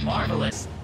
Marvelous.「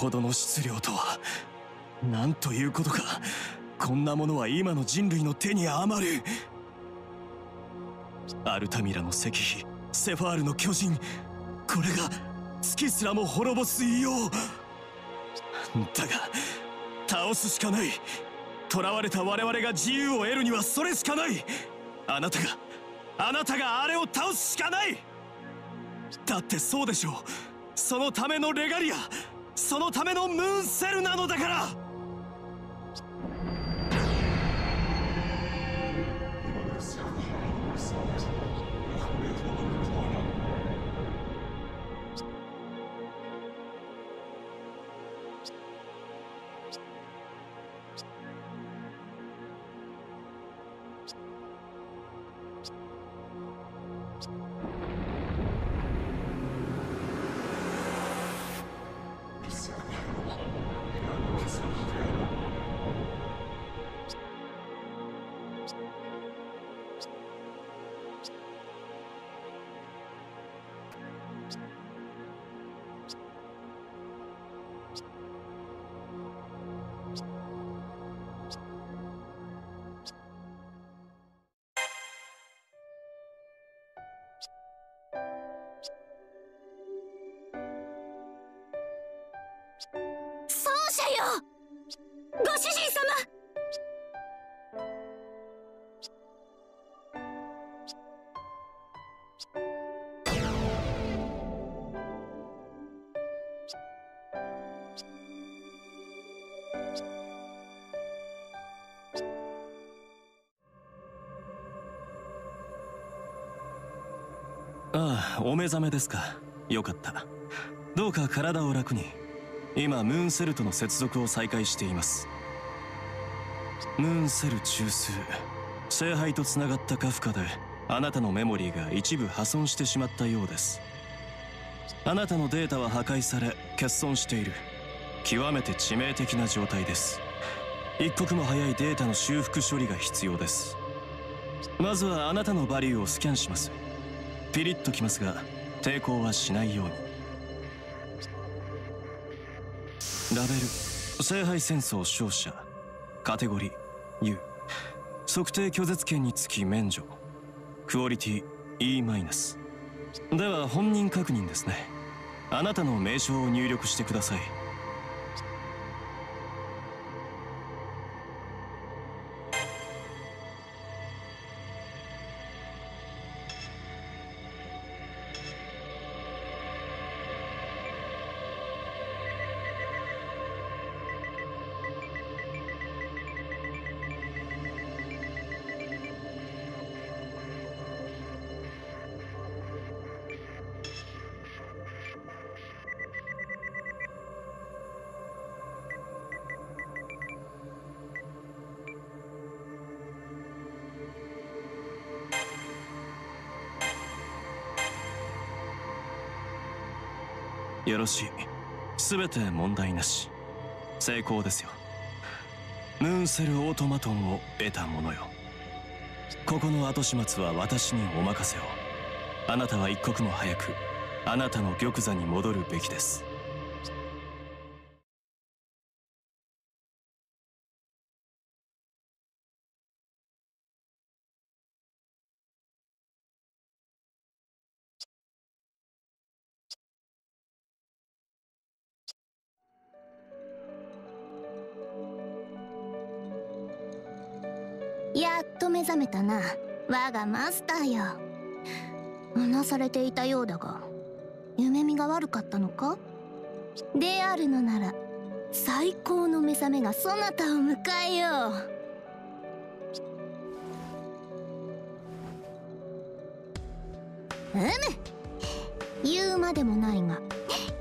ほどの質量とは何ということかこんなものは今の人類の手に余る。アルタミラの石碑セファールの巨人これが月すらも滅ぼす異様だが倒すしかない。囚われた我々が自由を得るにはそれしかない。あなたがあなたがあれを倒すしかない。だってそうでしょう。そのためのレガリア。そのためのムーンセルなのだから。お目覚めですか？よかった。どうか体を楽に。今ムーンセルとの接続を再開しています。ムーンセル中枢。聖杯とつながったカフカであなたのメモリーが一部破損してしまったようです。あなたのデータは破壊され欠損している。極めて致命的な状態です。一刻も早いデータの修復処理が必要です。まずはあなたのバリューをスキャンします。ピリッときますが抵抗はしないように。ラベル聖杯戦争勝者。カテゴリー U 測定拒絶権につき免除。クオリティ E- マイナス。では本人確認ですね。あなたの名称を入力してください。よろしい。全て問題なし。成功ですよ。ムーンセルオートマトンを得たものよ。ここの後始末は私にお任せを。あなたは一刻も早くあなたの玉座に戻るべきです。マスターよ。うなされていたようだが夢見が悪かったのか？であるのなら最高の目覚めがそなたを迎えよう。うむ言うまでもないが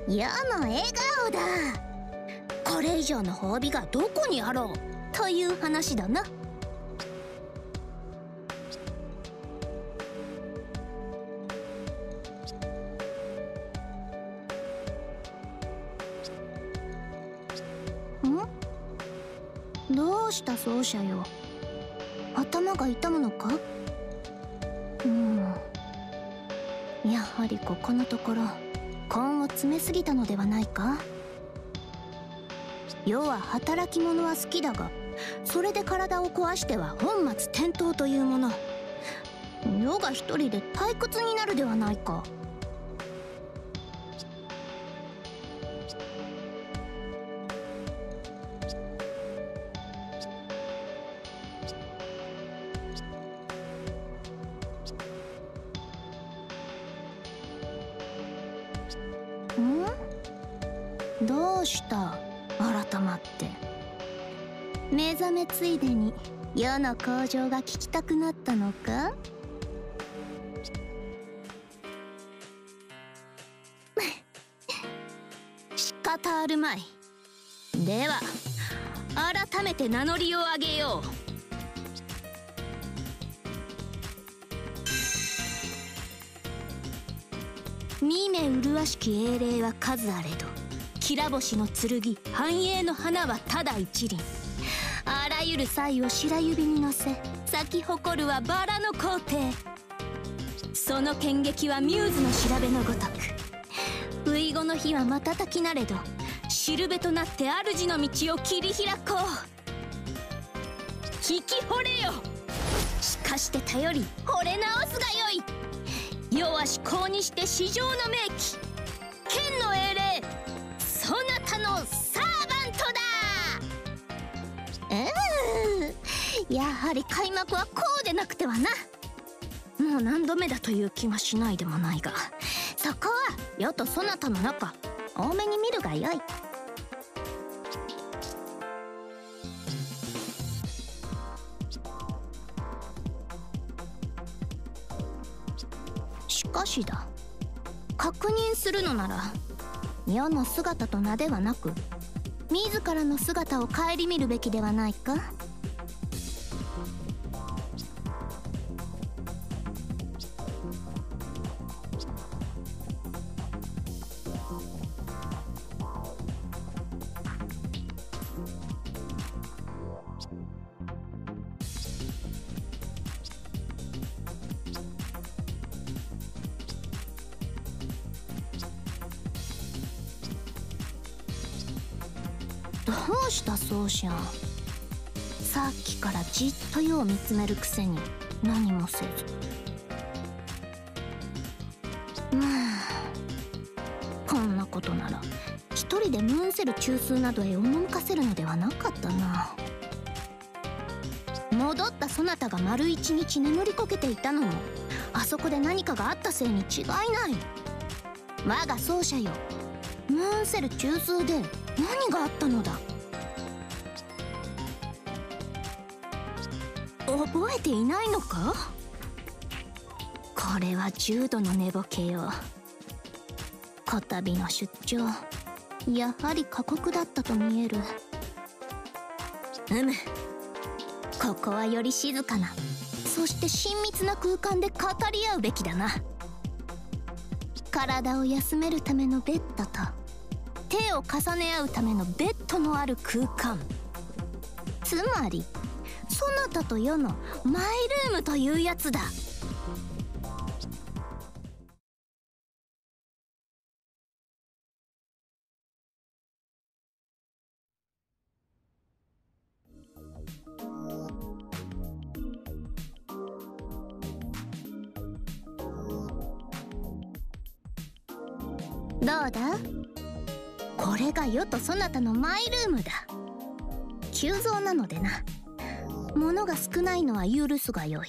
世の笑顔だ。これ以上の褒美がどこにあろう？という話だな。した奏者よ。頭が痛むのか？うん。やはりここのところ根を詰めすぎたのではないか？世は働き者は好きだがそれで体を壊しては本末転倒というもの。世が一人で退屈になるではないか。どうした？改まって。目覚めついでに世の向上が聞きたくなったのか？仕方あるまい。では改めて名乗りを上げよう。見目麗しき英霊は数あれど。きら星の剣繁栄の花はただ一輪。あらゆる際を白指に乗せ咲き誇るはバラの皇帝。その剣撃はミューズの調べのごとく。遺後の日は瞬きなれどしるべとなって主の道を切り開こう。聞き惚れよ。しかして頼り惚れ直すがよい。世は至高にして史上の名器剣の英霊。やはり開幕はこうでなくてはな。もう何度目だという気はしないでもないが。そこは世とそなたの中多めに見るがよい。しかしだ。確認するのなら世の姿と名ではなく自らの姿を顧みるべきではないか。どうしたソーシャンさっきからじっと世を見つめるくせに何もせず。まあこんなことなら一人でムーンセル中枢などへ赴かせるのではなかったな。戻ったそなたが丸一日眠りこけていたのもあそこで何かがあったせいに違いない。我が奏者よ。ムーンセル中枢で何があったのだ？覚えていないのか？これは重度の寝ぼけよ。こたびの出張やはり過酷だったと見える。うむ。ここはより静かな。そして親密な空間で語り合うべきだな。体を休めるためのベッドと手を重ね合うためのベッドのある空間。つまりそなたと世のマイルームというやつだ。これが世とそなたのマイルームだ。急増なのでな。物が少ないのは許すがよい。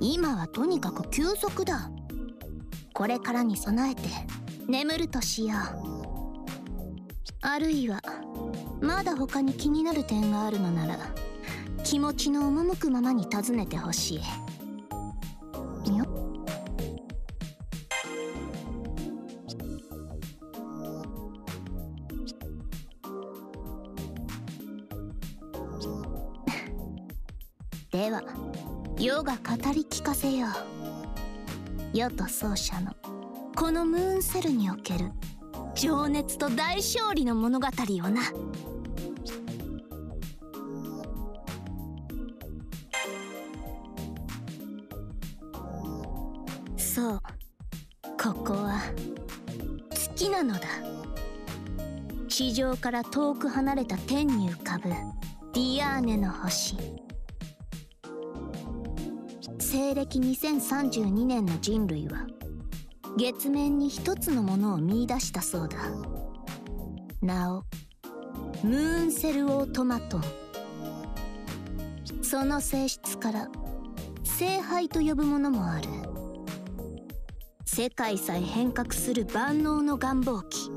今はとにかく休息だ。これからに備えて眠るとしよう。あるいはまだ他に気になる点があるのなら気持ちの赴くままに尋ねてほしい。世と奏者の。このムーンセルにおける情熱と大勝利の物語をな。そう。ここは月なのだ。地上から遠く離れた天に浮かぶディアーネの星。西暦2032年の人類は月面に一つのものを見出したそうだ。なおムーンセルオートマトン。その性質から聖杯と呼ぶものもある。世界さえ変革する万能の願望機。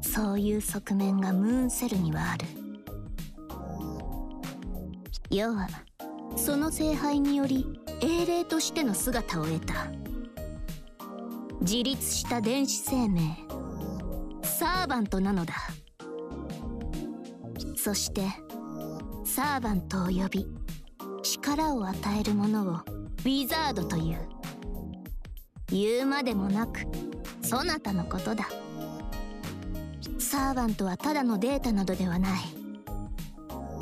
そういう側面がムーンセルにはある。要はその聖杯により英霊としての姿を得た。自立した電子生命。サーバントなのだ。そしてサーバントを呼び力を与えるものをウィザードという。言うまでもなくそなたのことだ。サーバントはただのデータなどではない。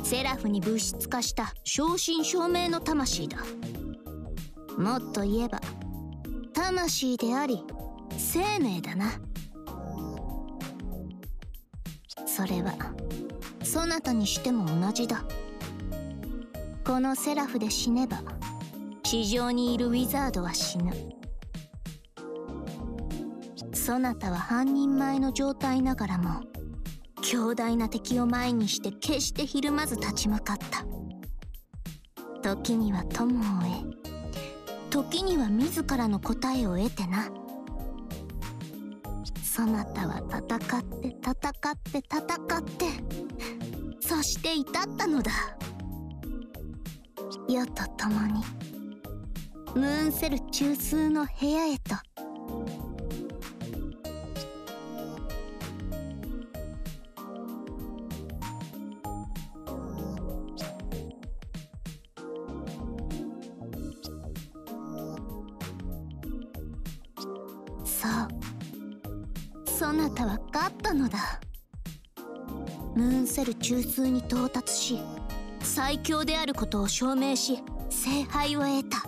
セラフに物質化した正真正銘の魂だ。もっと言えば魂であり生命だな。それはそなたにしても同じだ。このセラフで死ねば地上にいるウィザードは死ぬ。そなたは半人前の状態ながらも強大な敵を前にして決してひるまず立ち向かった。時には友を得時には自らの答えを得てな。そなたは戦って戦って戦ってそして至ったのだ。世と共にムーンセル中枢の部屋へと最強であることを証明し聖杯を得た。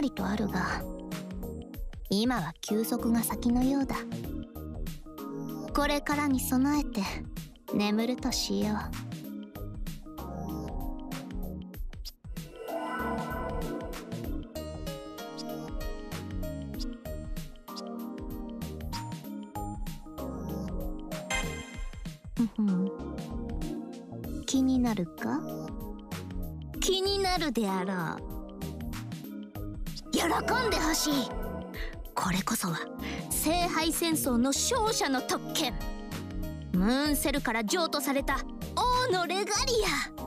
まりとあるが今は休息が先のようだ。これからに備えて眠るとしよう。ふん。気になるか？気になるであろう。喜んでほしい。これこそは聖杯戦争の勝者の特権。ムーンセルから譲渡された王のレガリア。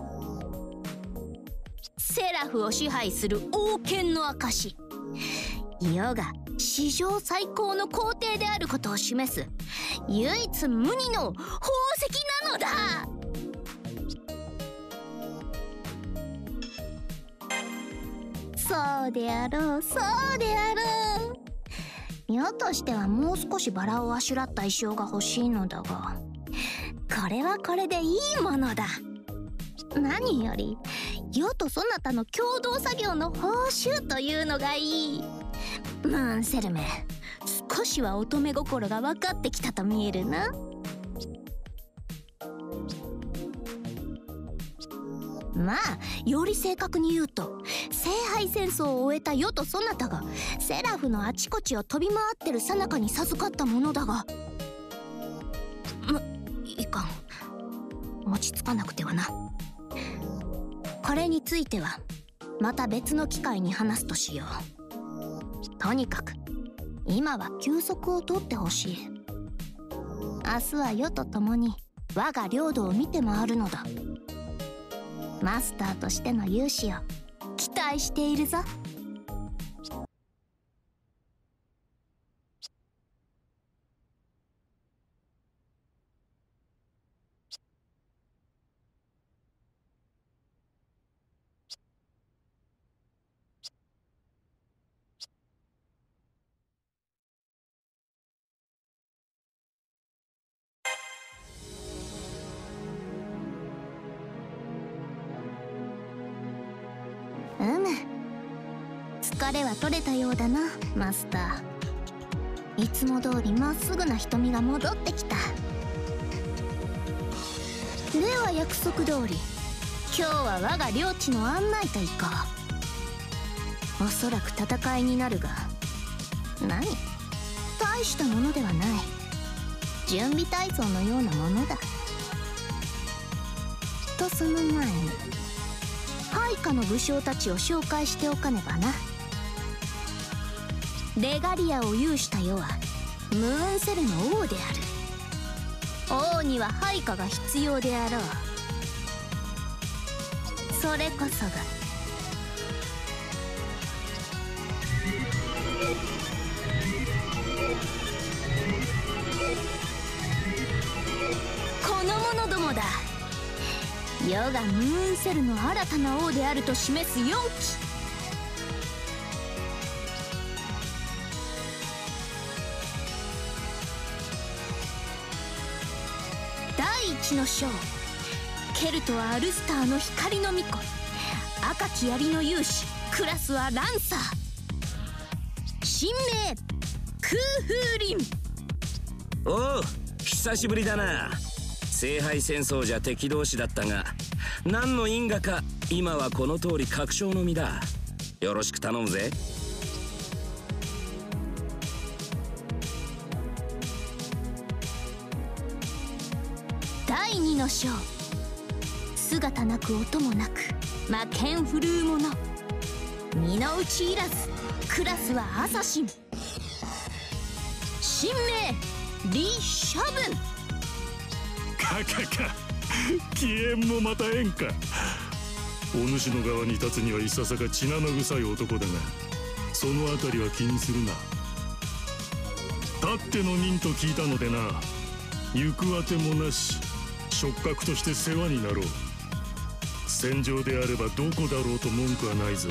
セラフを支配する王権の証世が史上最高の皇帝であることを示す唯一無二の宝うであろう。そうであろう。世としてはもう少しバラをあしらった衣装が欲しいのだが。これはこれでいいものだ。何より世とそなたの共同作業の報酬というのがいい。ムーンセルメ少しは乙女心が分かってきたと見えるな。まあより正確に言うと聖杯戦争を終えた世とそなたがセラフのあちこちを飛び回ってる最中に授かったものだがまいかん。落ち着かなくてはな。これについてはまた別の機会に話すとしよう。とにかく今は休息をとってほしい。明日は世と共に我が領土を見て回るのだ。マスターとしての勇姿を期待しているぞ。疲れは取れたようだなマスター。いつも通りまっすぐな瞳が戻ってきた。では約束通り今日は我が領地の案内といこう。おそらく戦いになるが何？大したものではない。準備体操のようなものだ。とその前に配下の武将たちを紹介しておかねばな。レガリアを有した世はムーンセルの王である。王には配下が必要であろう。それこそがこの者どもだ。世がムーンセルの新たな王であると示す4機第一の章ケルトはアルスターの光の巫女赤き槍の勇士クラスはランサー神名空風林おう久しぶりだな。聖杯戦争じゃ敵同士だったが何の因果か今はこの通り確証の身だ。よろしく頼むぜ。の章姿なく音もなく魔剣振るう者身の内いらずクラスはアサシン神名リ・シャブンかかか消えんもまたえんか。お主の側に立つにはいささか血生臭い男だがそのあたりは気にするな。たっての任と聞いたのでな。行くあてもなし。触覚として世話になろう。戦場であればどこだろうと文句はないぞ。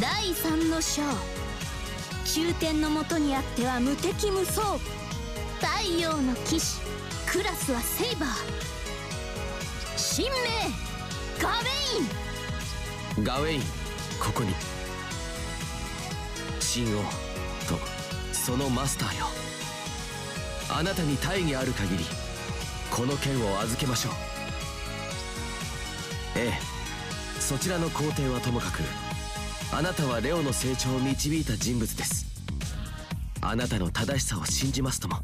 第三の章中天のもとにあっては無敵無双。太陽の騎士クラスはセイバー。神名ガウェイン。ガウェインここに神王とそのマスターよ。あなたに大義ある限りこの剣を預けましょう。ええ。そちらの皇帝はともかくあなたはレオの成長を導いた人物です。あなたの正しさを信じますとも。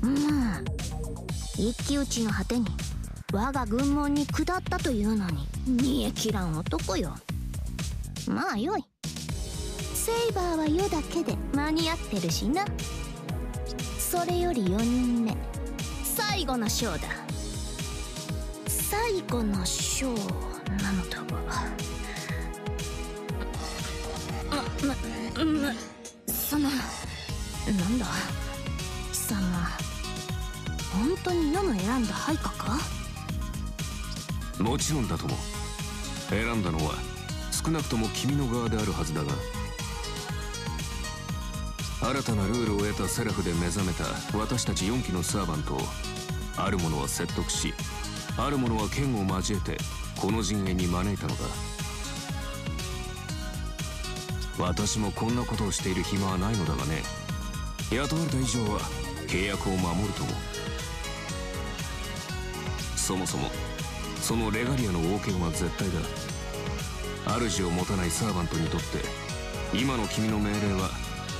まあ一騎打ちの果てに我が軍門に下ったというのに煮え切らん男よ。まあよい。セイバーは世だけで間に合ってるしな。それより4人目。最後の章だ。最後の章なのだがま、ま、ま、そのなんだ？貴様本当に世の選んだ配下か？もちろんだとも。選んだのは少なくとも君の側であるはずだが新たなルールを得たセラフで目覚めた私たち4機のサーバントをある者は説得しある者は剣を交えてこの陣営に招いたのだ。私もこんなことをしている暇はないのだがね。雇われた以上は契約を守るともそもそもそのレガリアの王権は絶対だ。主を持たないサーバントにとって今の君の命令は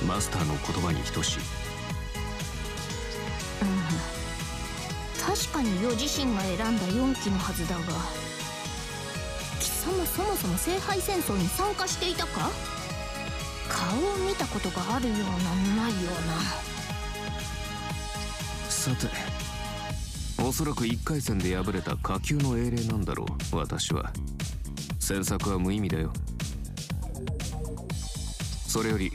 マスターの言葉に等しい。確かに世自身が選んだ4機のはずだが貴様そもそも聖杯戦争に参加していたか？顔を見たことがあるようなないような。さておそらく1回戦で敗れた下級の英霊なんだろう私は詮索は無意味だよ。それより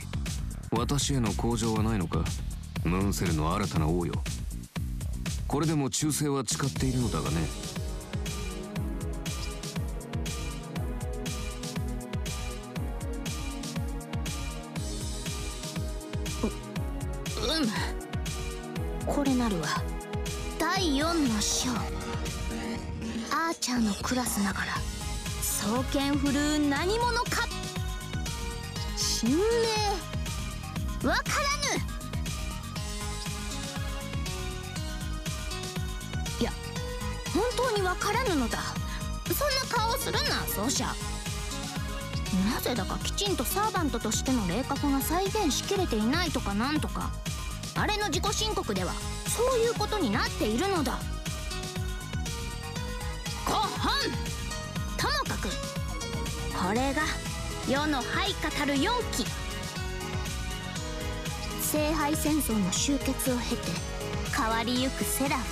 私への向上はないのか？ムーンセルの新たな王よ。これでも忠誠は誓っているのだがね。うむこれなるは第4の章。アーチャーのクラスながら。双剣振るう何者か。神明わからぬ。いや本当にわからぬのだ。そんな顔をするな奏者。なぜだかきちんとサーバントとしての霊格が再現しきれていないとかなんとか。あれの自己申告ではそういうことになっているのだ。ご本これが世の配下たる4期聖杯戦争の終結を経て変わりゆくセラフ。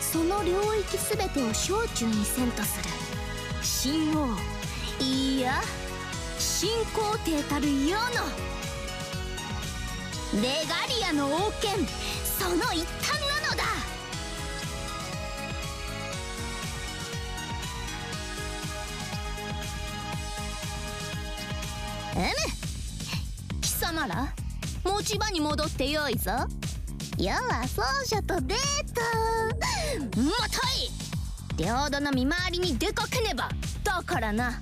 その領域全てを小中に遷とする。神王。いや。新皇帝たる世の。レガリアの王権。その一端。持ち場に戻ってよいぞ。世は奏者とデート。もとい。領土の見回りに出かけねば。だからな。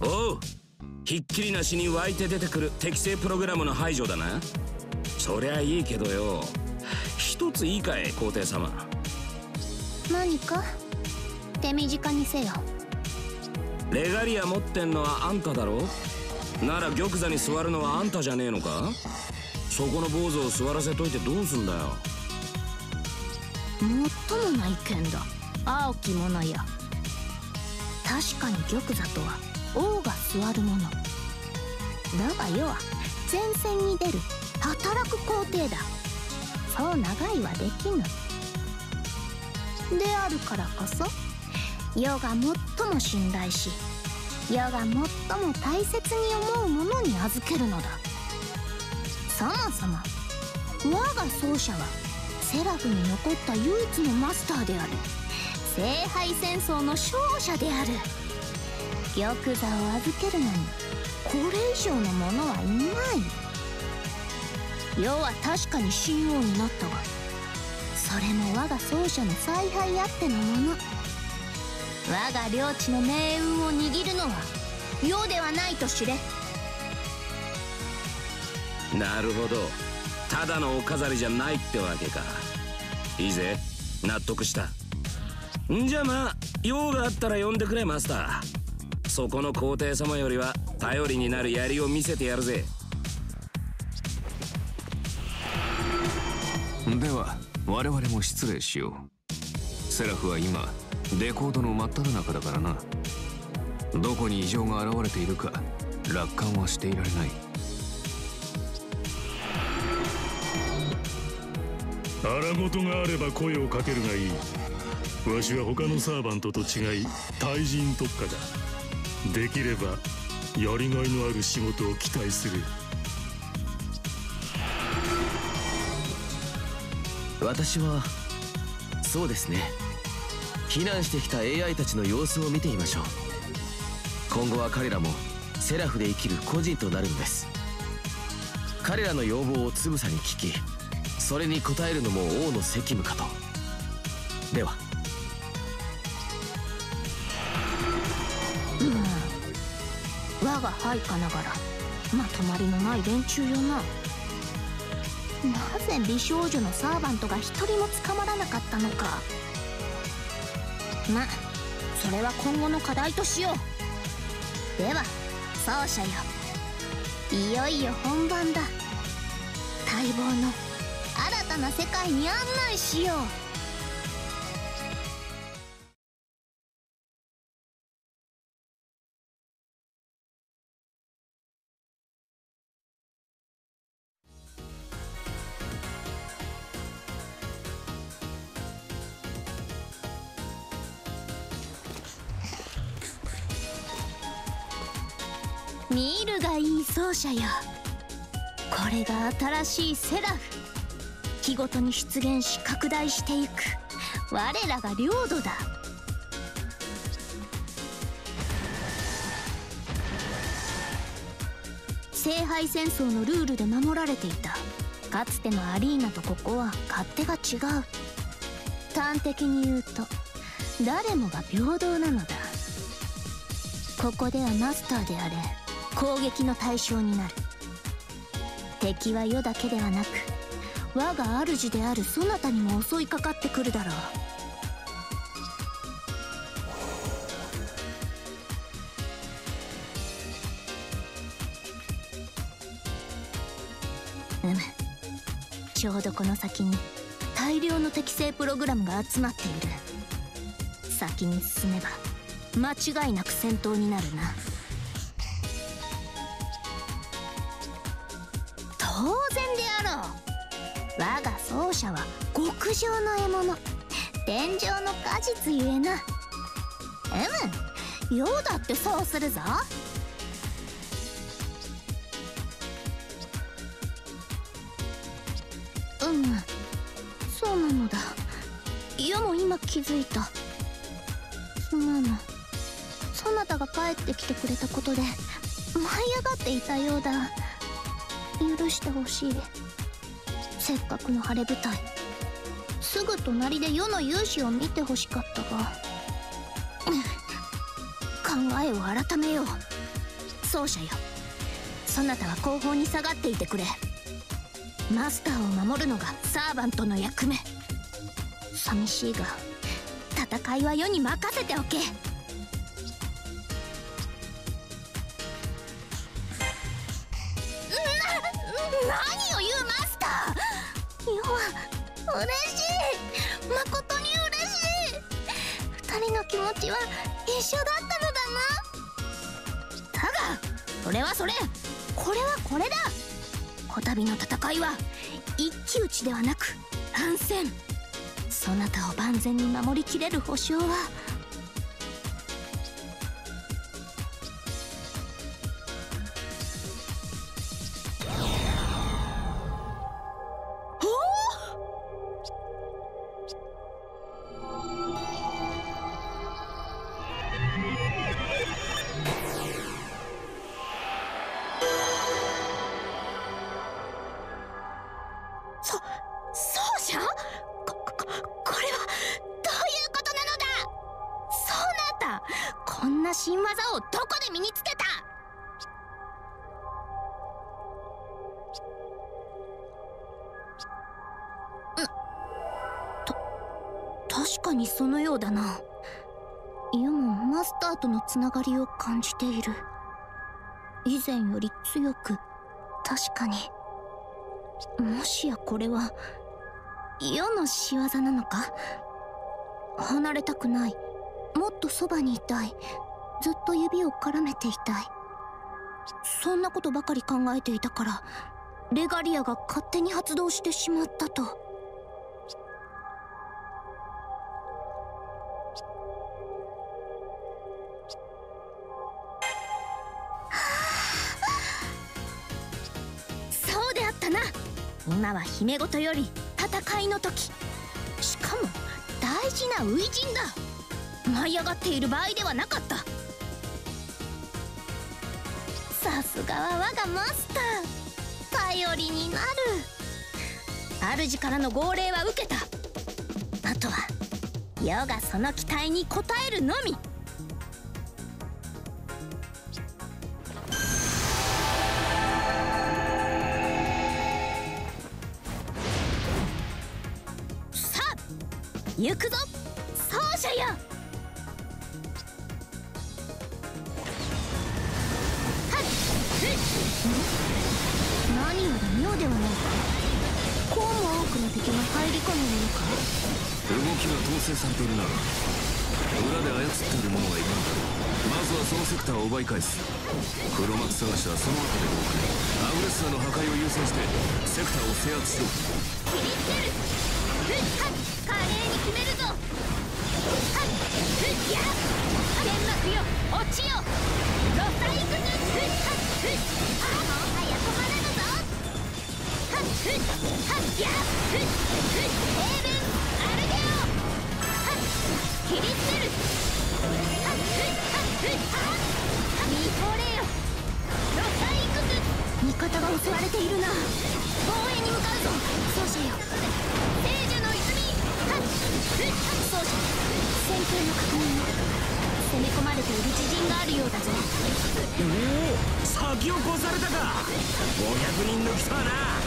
おう。ひっきりなしに湧いて出てくる適正プログラムの排除だな。そりゃいいけどよ。一ついいかい皇帝様。何か？手短にせよ。レガリア持ってんのはあんただろなら玉座に座るのはあんたじゃねえのか？そこの坊主を座らせといてどうすんだよ？もっともな意見だ。青き者や。確かに玉座とは王が座るもの。だが世は前線に出る働く皇帝だ。そう長いはできぬ。であるからこそ世が最も信頼し世が最も大切に思うものに預けるのだ。そもそも我が奏者はセラフに残った唯一のマスターである。聖杯戦争の勝者である。玉座を預けるのにこれ以上の者はいない。世は確かに神王になったがそれも我が奏者の采配あってのもの。我が領地の命運を握るのは世ではないと知れ。なるほど。ただのお飾りじゃないってわけか。いいぜ。納得した。んじゃまあ用があったら呼んでくれマスター。そこの皇帝様よりは頼りになる槍を見せてやるぜ。では我々も失礼しよう。セラフは今デコードの真っ只中だからな。どこに異常が現れているか楽観はしていられない。荒事があれば声をかけるがいい。わしは他のサーバントと違い対人特化だ。できればやりがいのある仕事を期待する。私はそうですね避難してきた AI たちの様子を見てみましょう。今後は彼らもセラフで生きる個人となるのです。彼らの要望をつぶさに聞きそれに応えるのも王の責務かと。では。うん。我が配下ながらまとまりのない連中よな。なぜ美少女のサーバントが一人も捕まらなかったのか。まそれは今後の課題としよう。では奏者よ。いよいよ本番だ。待望の新たな世界に案内しよう。奏者よこれが新しいセラフ。日ごとに出現し拡大していく。我らが領土だ。聖杯戦争のルールで守られていた。かつてのアリーナとここは勝手が違う。端的に言うと誰もが平等なのだ。ここではマスターであれ攻撃の対象になる。敵は世だけではなく我が主であるそなたにも襲いかかってくるだろう。うむ。ちょうどこの先に大量の適正プログラムが集まっている。先に進めば間違いなく戦闘になるな。当然であろう。我が奏者は極上の獲物。天上の果実ゆえな。うむようだってそうするぞ。うむそうなのだ。世も今気づいた。すまぬ。そなたが帰ってきてくれたことで舞い上がっていたようだ。許してほしい。せっかくの晴れ舞台。すぐ隣で世の勇姿を見てほしかったが。考えを改めよう。奏者よ。そなたは後方に下がっていてくれ。マスターを守るのがサーバントの役目。寂しいが戦いは世に任せておけ。持ちは一緒だったのだな。だがそれはそれ。これはこれだ。こたびの戦いは一騎打ちではなく乱戦。そなたを万全に守りきれる保証はつながりを感じている。以前より強く確かに。もしやこれは世の仕業なのか？離れたくない。もっとそばにいたい。ずっと指を絡めていたい。そんなことばかり考えていたからレガリアが勝手に発動してしまったと。今は姫事より戦いの時。しかも大事な初陣だ。舞い上がっている場合ではなかった。さすがは我がマスター。頼りになる。主からの号令は受けた。あとは世がその期待に応えるのみ。行くぞ。奏者よはっ。ふっ何やら妙ではないか。こうも多くの敵が入り込むものか。動きが統制されているな裏で操っている者がいるんだまずはそのセクターを奪い返す。黒幕探しはその後で動くアグレッサーの破壊を優先してセクターを制圧しろ。切りつける決めるぞはっふっや天幕よ落ちよロサイクスふっはっふっあもはや止まらぬぞはっふっはっやふっふっエーベンアルデオはっ切りつけるはっふっはっふっはっ見とれよロサイクス見方が襲われているな防衛に向かうぞ奏者よ聖樹の泉はっ奏者戦況の確認を攻め込まれている自陣があるようだぞおお先を越されたか。500人抜きとはな。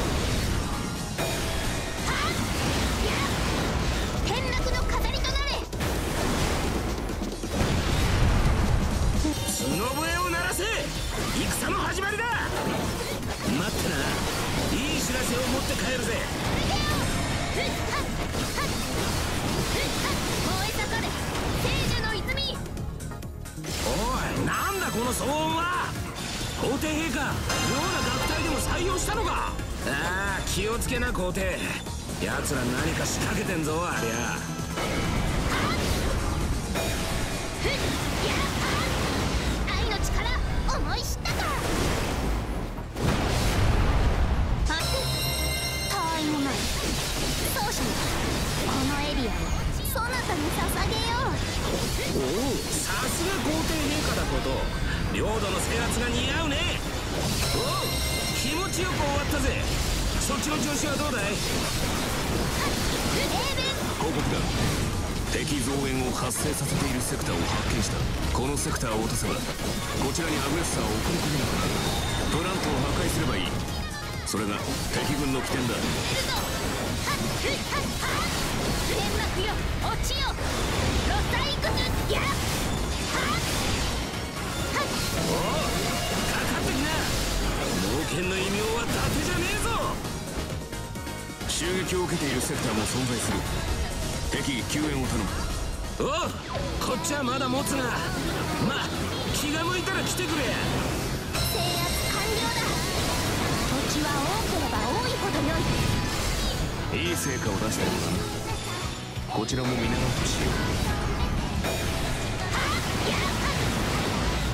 気をつけな皇帝。奴ら何か仕掛けてんぞありゃ。せばこちらにアグレッサーを送り込めなくなるプラントを破壊すればいい。それが敵軍の起点だ。天幕よ。落ちよ。ロサイクスやっおおかかってきな猛犬の異名は伊達じゃねえぞ襲撃を受けているセクターも存在する敵救援を頼むおうこっちはまだ持つがまあ気が向いたら来てくれ制圧完了だ。土地は多ければ多いほど良い。いい成果を出しな。こちらも見習おうとしよ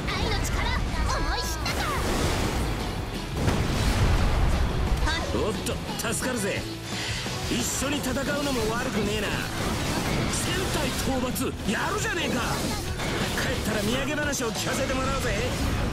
愛の力思い知ったか。おっと助かるぜ。一緒に戦うのも悪くねえな。戦隊討伐やるじゃねえか帰ったら土産話を聞かせてもらうぜ。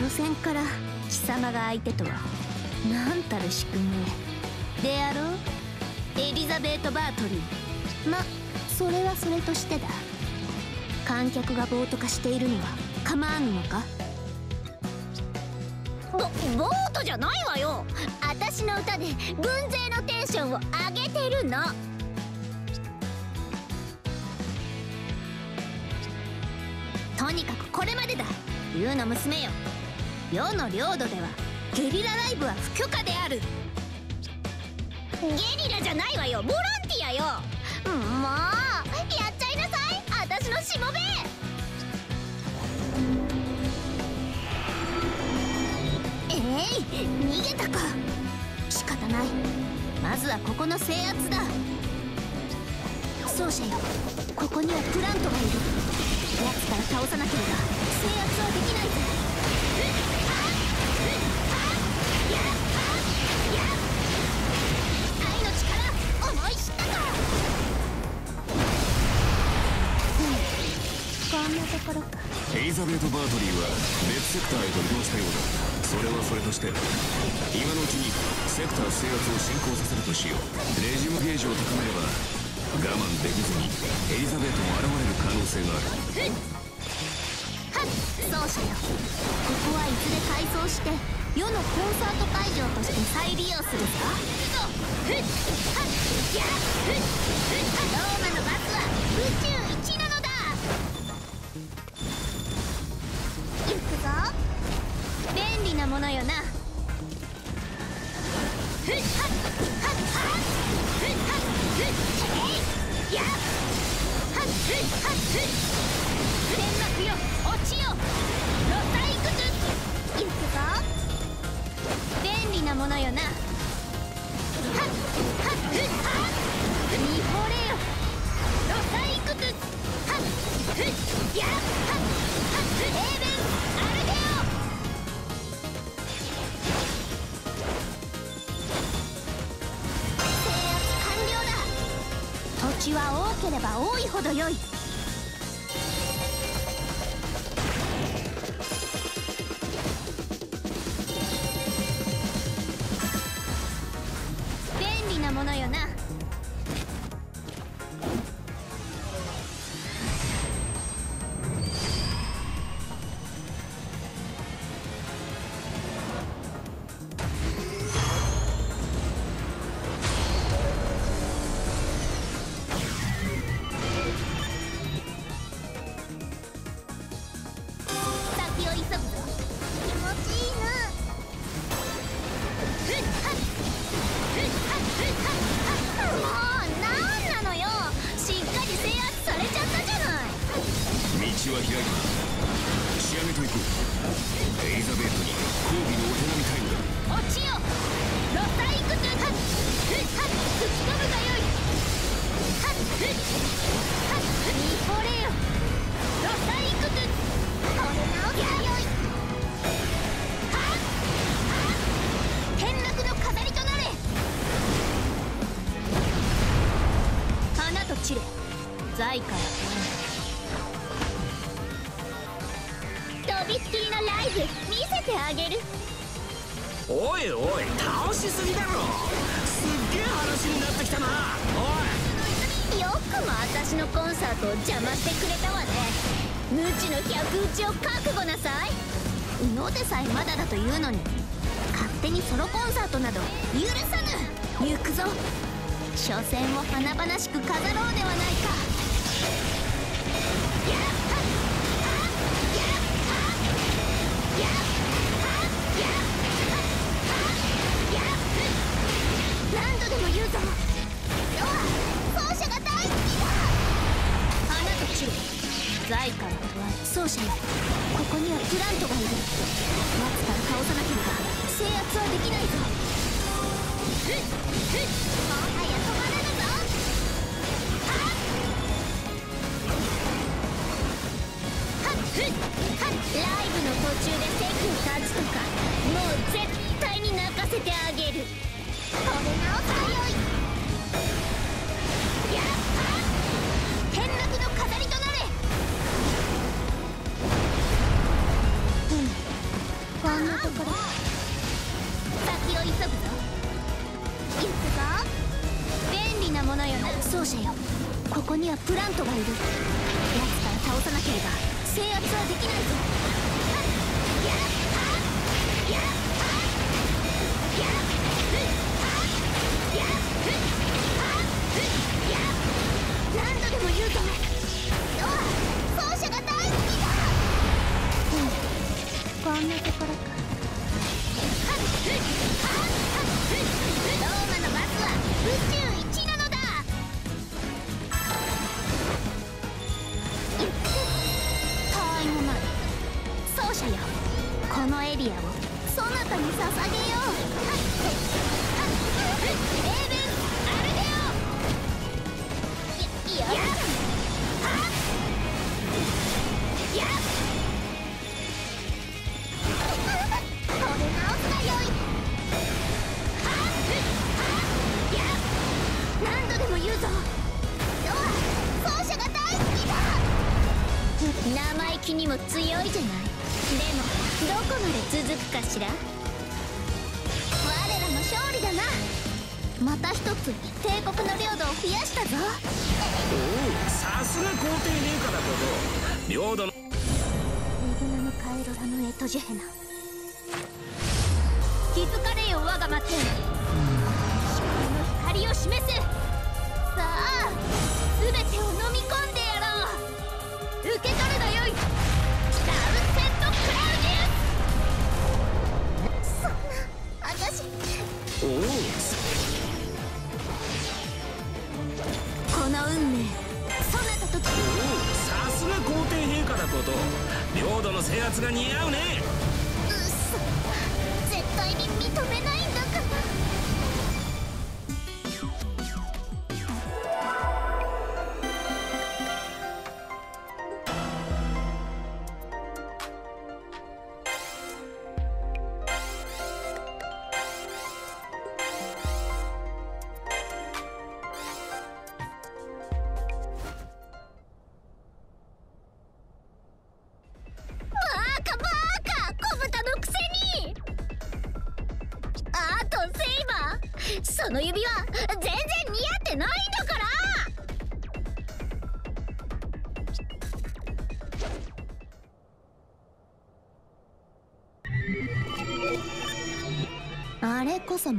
初戦から貴様が相手とはなんたる宿命。であろう？エリザベート・バートリー。まそれはそれとしてだ。観客が暴徒化しているのは構わぬのか？ボボートじゃないわよ。私の歌で軍勢のテンションを上げてるの。とにかくこれまでだ。竜の娘よ世の領土ではゲリラライブは不許可である。ゲリラじゃないわよ。ボランティアよ。もうやっちゃいなさい。私のしもべ。えい逃げたか。仕方ない。まずはここの制圧だ。奏者よここにはプラントがいる。奴から倒さなければ制圧はできないぜ。ザベート・バートリーは別セクターへと移動したようだそれはそれとして今のうちにセクター制圧を進行させるとしよう。レジムゲージを高めれば我慢できずにエリザベートも現れる可能性がある。はっ。奏者よここはいずれ改装して世のコンサート会場として再利用するぞ。ふっはっやっふっふっローマのバスは。宇宙。一便利なものよな。ふっはっはっはっふっはっふっえいやっはっふっはっふっ天幕よ落ちよロサイクス行くぞ便利なものよなはっはっふっはっ見惚れよロサイクスはっふっやっはっはっエーベンければ多いほど良い。財からとびっきりのライブ見せてあげるおいおい倒しすぎだろ。私のコンサートを邪魔してくれたわね。無知の逆打ちを覚悟なさい。宇野でさえまだだというのに。勝手にソロコンサートなど許さぬ。行くぞ。所詮を華々しく飾ろうではないか。ここにはプラントがいる。奴から倒さなければ制圧はできないぞ。ふっふっントがいる。奴から倒さなければ制圧はできないぞ。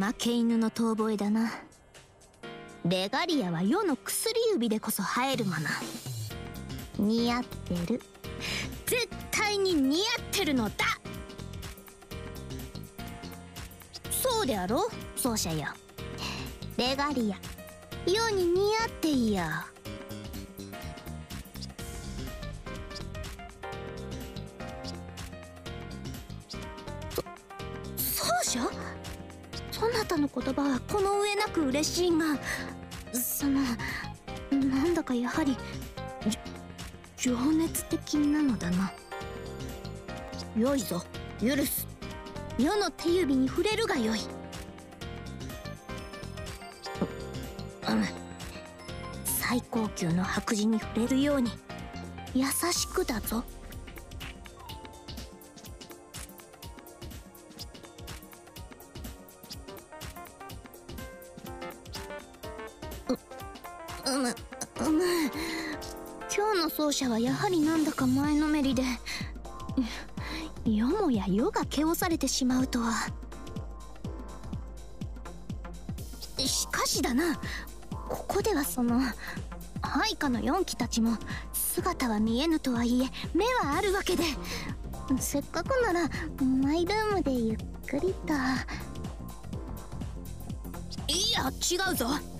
負け犬の遠吠えだな。レガリアは世の薬指でこそ生えるもの。似合ってる。絶対に似合ってるのだ。そうであろう？奏者よ。レガリア世に似合っていや。言葉はこの上なく嬉しいがそのなんだかやはり情熱的なのだな。よいぞ許す。世の手指に触れるがよい。ううん。最高級の白磁に触れるように優しくだぞ。奏者はやはりなんだか前のめりでよもや世が汚されてしまうとは。しかしだなここではその配下の四機たちも姿は見えぬとはいえ目はあるわけでせっかくならマイルームでゆっくりと。いや違うぞ。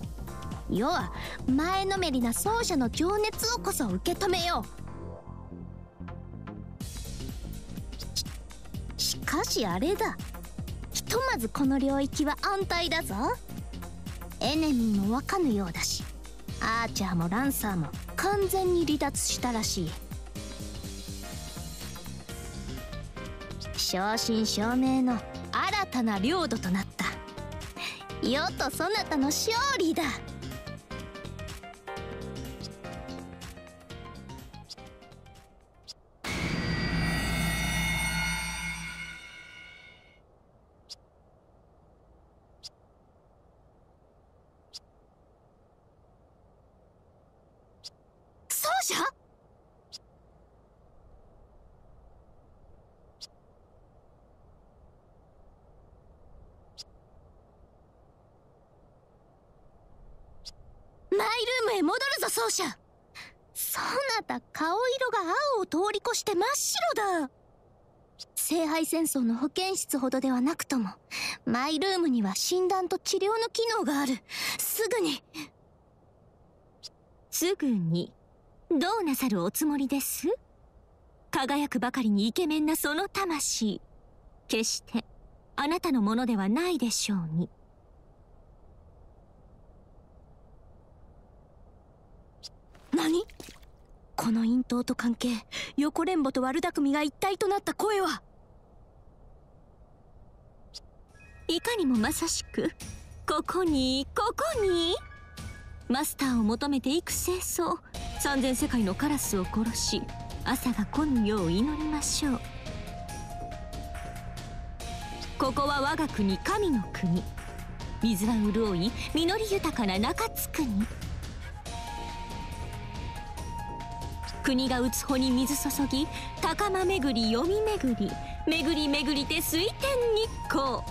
世は前のめりな奏者の情熱をこそ受け止めよう。ししかしあれだ。ひとまずこの領域は安泰だぞ。エネミーもわかぬようだしアーチャーもランサーも完全に離脱したらしい。正真正銘の新たな領土となった。世とそなたの勝利だ。者。そなた顔色が青を通り越して真っ白だ。聖杯戦争の保健室ほどではなくともマイルームには診断と治療の機能がある。すぐに。すぐに。どうなさるおつもりです？輝くばかりにイケメンなその魂。決してあなたのものではないでしょうに。何？この陰頭と関係横連母と悪巧みが一体となった声は。いかにもまさしくここにここに？マスターを求めて幾清掃三千世界のカラスを殺し朝が来ぬよう祈りましょう。ここは我が国神の国。水は潤い実り豊かな中津国。国が打つ穂に水注ぎ高間巡り読み巡り巡り巡りて水天日光。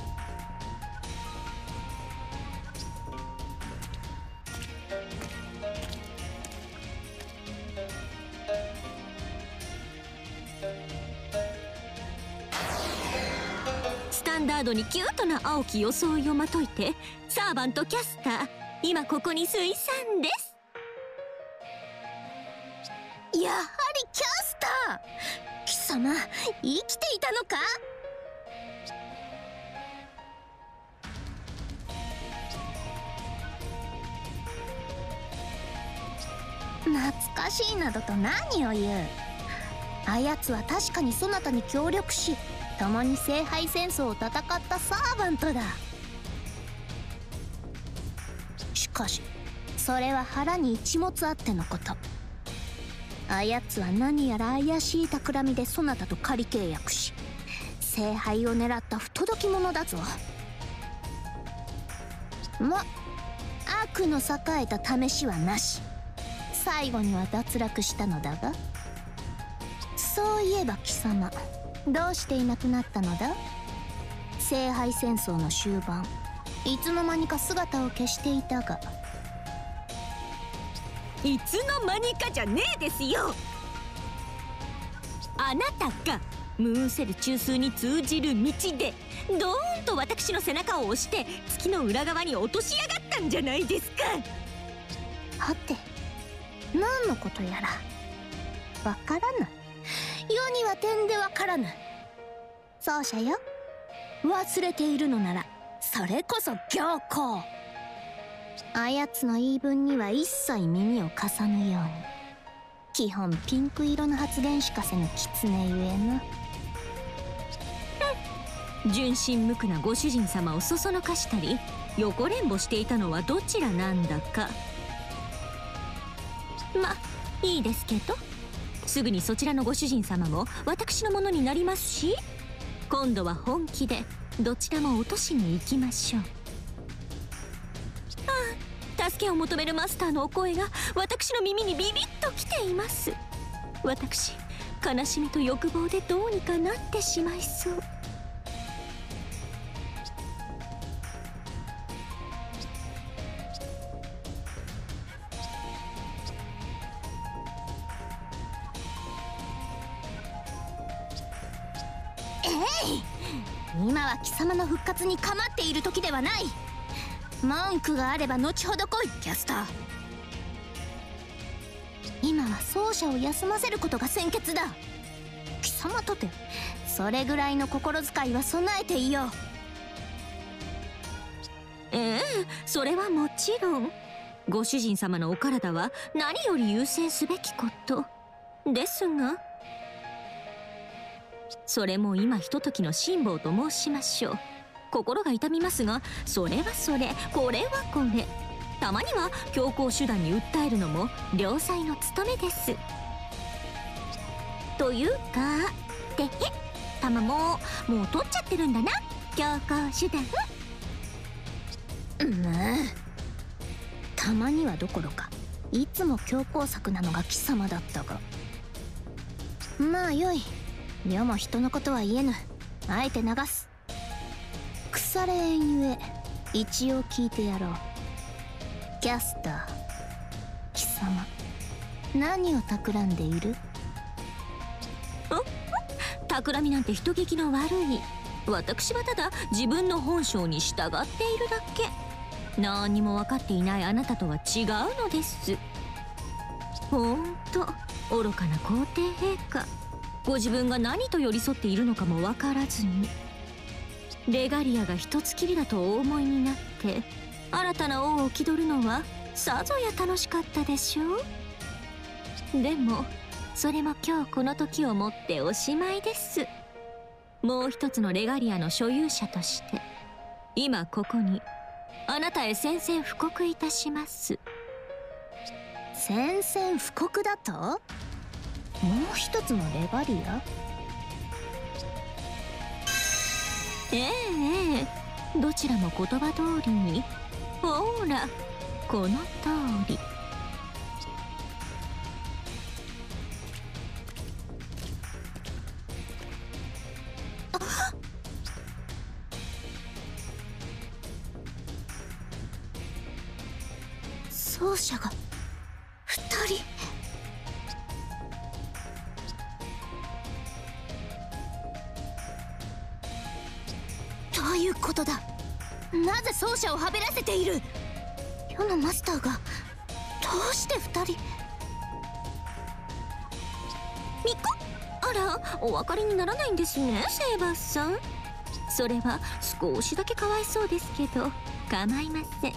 スタンダードにキュートな青き装いをまといてサーバントキャスター今ここに水産です。やはりキャスター。貴様生きていたのか？懐かしいなどと何を言う？あやつは確かにそなたに協力し共に聖杯戦争を戦ったサーバントだ。しかしそれは腹に一物あってのこと。あやつは何やら怪しい企みでそなたと仮契約し聖杯を狙った不届き者だぞ。ま悪の栄えた試しはなし。最後には脱落したのだが。そういえば貴様どうしていなくなったのだ？聖杯戦争の終盤いつの間にか姿を消していたが。いつの間にかじゃねえですよ。あなたがムーンセル中枢に通じる道でドーンと私の背中を押して月の裏側に落としやがったんじゃないですか。はて何のことやらわからぬ世には点でわからぬ奏者よ。忘れているのならそれこそ行幸。あやつの言い分には一切耳を貸さぬように基本ピンク色の発言しかせぬ狐ゆえな純真無垢なご主人様をそそのかしたり横連母していたのはどちらなんだかまいいですけどすぐにそちらのご主人様も私のものになりますし今度は本気でどちらも落としに行きましょう助けを求めるマスターのお声が私の耳にビビッときています。私悲しみと欲望でどうにかなってしまいそう。今は貴様の復活に構っている時ではない。文句があれば後ほど来いキャスター。今は奏者を休ませることが先決だ。貴様とてそれぐらいの心遣いは備えていよう。ええそれはもちろん。ご主人様のお体は何より優先すべきこと。ですが。それも今ひとときの辛抱と申しましょう。心が痛みますがそれはそれ。これはこれ。たまには強行手段に訴えるのも良妻の務めです。というかてへ玉ももう取っちゃってるんだな。強行手段。うん。たまにはどころかいつも強行策なのが貴様だったが。まあよい。世も人のことは言えぬ。あえて流す。腐れ縁ゆえ一応聞いてやろう。キャスター貴様何を企んでいる？企みなんて人聞きの悪い。私はただ自分の本性に従っているだけ。何にも分かっていないあなたとは違うのです。ほんと愚かな皇帝陛下。ご自分が何と寄り添っているのかも分からずに。レガリアが一つきりだとお思いになって新たな王を気取るのはさぞや楽しかったでしょう。でもそれも今日この時をもっておしまいです。もう一つのレガリアの所有者として今ここにあなたへ宣戦布告いたします。宣戦布告だと？もう一つのレガリア？ええええ。どちらも言葉通りに。ほらこの通り。奏者が二人。ういうことだ。なぜ奏者をはべらせている？世のマスターが。どうして二人？ミコ？あらお分かりにならないんですねセーバーさん。それは少しだけかわいそうですけど構いません。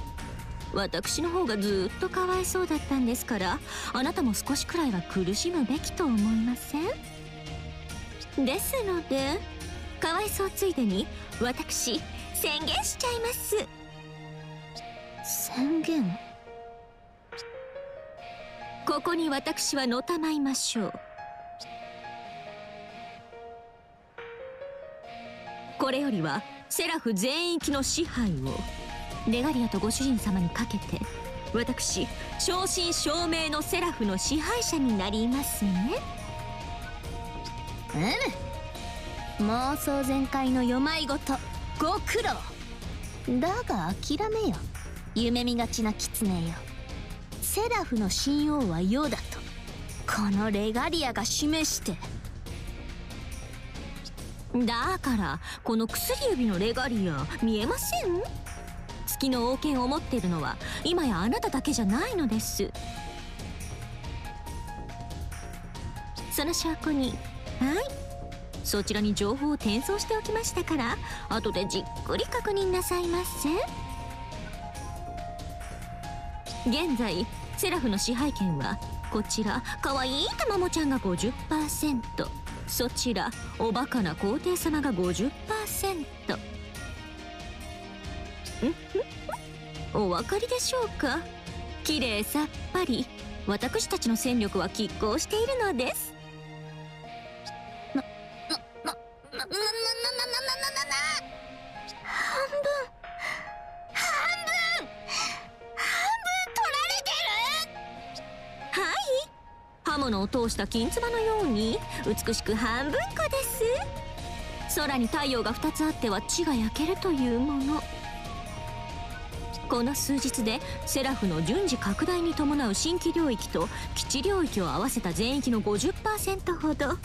私の方がずっとかわいそうだったんですからあなたも少しくらいは苦しむべきと思いません？ですのでかわいそうついでに私宣言しちゃいます。宣言？ここに私はのたまいましょう。これよりはセラフ全域の支配をレガリアとご主人様にかけて私正真正銘のセラフの支配者になりますね。うむ妄想全開のよまいごとご苦労。だが諦めよ。夢見がちな狐よ。セラフの神王は世だと。このレガリアが示して。だからこの薬指のレガリア見えません？月の王権を持っているのは今やあなただけじゃないのです。その証拠に。はい。そちらに情報を転送しておきましたから後でじっくり確認なさいませ現在セラフの支配権はこちらかわいいたまもちゃんが50%そちらおバカな皇帝様が50%お分かりでしょうか？綺麗さっぱり。私たちの戦力は拮抗しているのです。通した金唾のように美しく半分こです。空に太陽が2つあっては地が焼けるというもの。この数日でセラフの順次拡大に伴う新規領域と基地領域を合わせた全域の50%ほど。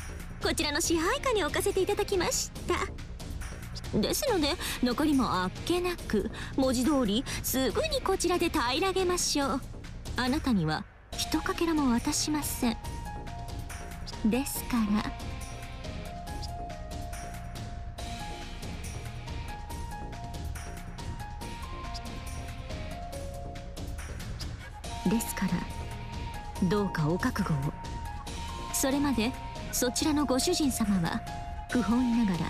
こちらの支配下に置かせていただきました。ですので残りもあっけなく文字通りすぐにこちらで平らげましょう。あなたには一かけらも渡しません。ですから。ですから。どうかお覚悟を。それまでそちらのご主人様は不本意ながら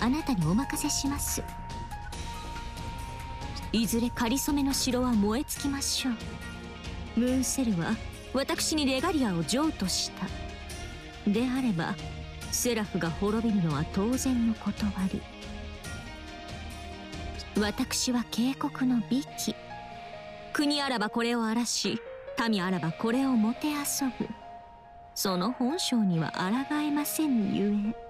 あなたにお任せします。いずれ仮初めの城は燃え尽きましょう。ムーンセルは私にレガリアを譲渡した。であればセラフが滅びるのは当然の断り。私は警告の美紀国あらばこれを荒らし民あらばこれをもてあそぶ。その本性には抗えませんゆえ。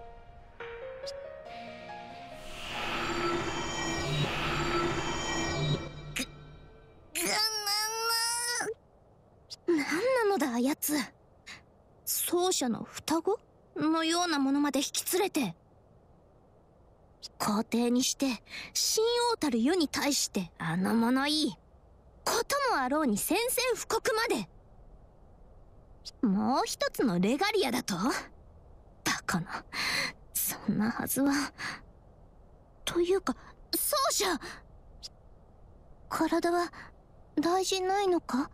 者の双子？のようなものまで引き連れて。皇帝にして神王たる世に対してあの物言い。こともあろうに宣戦布告まで。もう一つのレガリアだと？バカな。そんなはずは。というか奏者体は大事ないのか？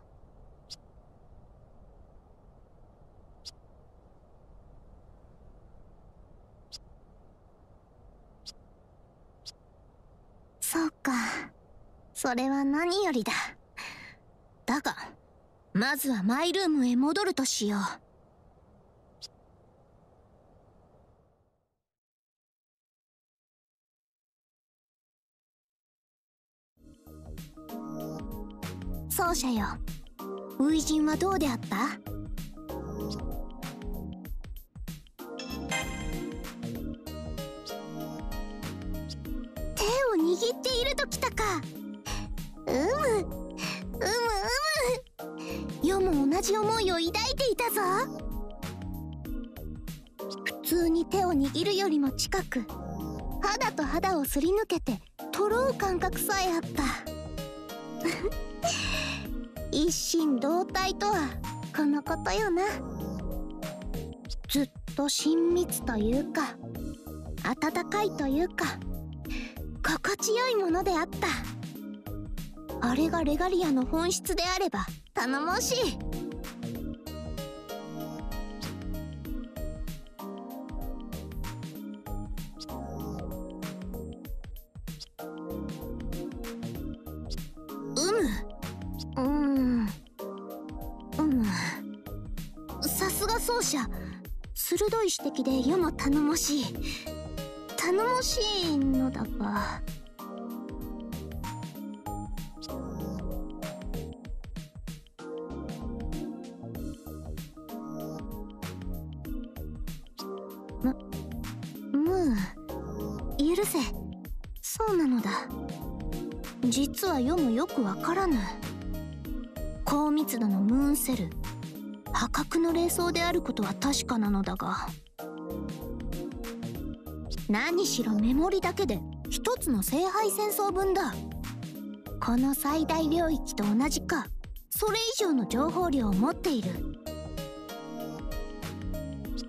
そうか。それは何よりだ。だがまずはマイルームへ戻るとしよう。奏者よ。初陣はどうであった？を握っているときたか。うむうむうむ。世も同じ思いを抱いていたぞ。普通に手を握るよりも近く肌と肌をすり抜けてとろう感覚さえあった。一心同体とはこのことよな。ずっと親密というか温かいというか心地よいものであった。あれがレガリアの本質であれば頼もしい。だがむむ許せ。そうなのだ。実は世もよくわからぬ。高密度のムーンセル。破格の霊装であることは確かなのだが。何しろメモリだけで一つの聖杯戦争分だ。この最大領域と同じかそれ以上の情報量を持っている。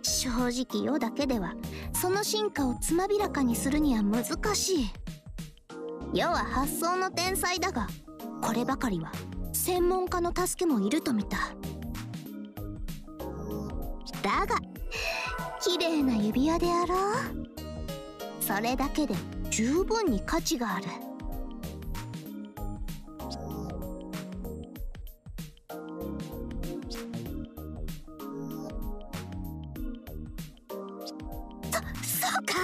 正直世だけではその進化をつまびらかにするには難しい。世は発想の天才だがこればかりは専門家の助けもいると見た。だが綺麗な指輪であろう。それだけで十分に価値がある。そそうか？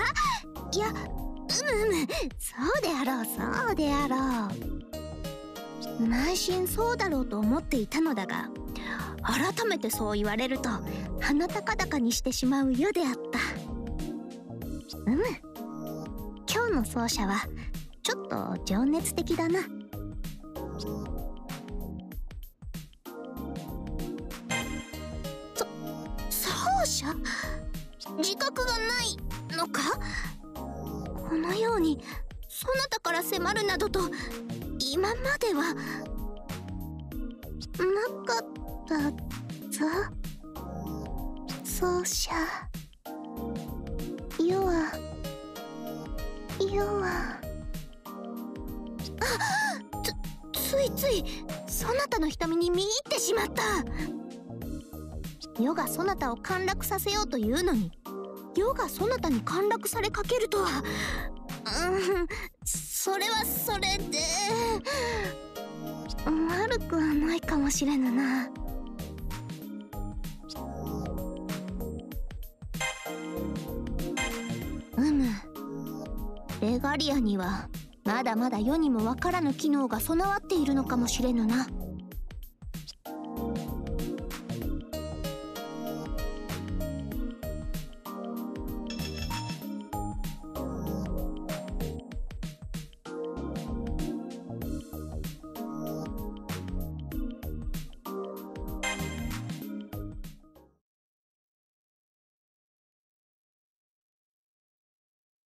いやうむうむそうであろうそうであろう。内心そうだろうと思っていたのだが改めてそう言われると鼻高々にしてしまうよであった。うむの奏者はちょっと情熱的だな。そ奏者？自覚がないのか？このようにそなたから迫るなどと今まではなかったぞ奏者？世は世はあつついついそなたの瞳に見入ってしまった。世がそなたを陥落させようというのに世がそなたに陥落されかけるとは。うんそれはそれで悪くはないかもしれぬな。レガリアにはまだまだ世にもわからぬ機能が備わっているのかもしれぬな。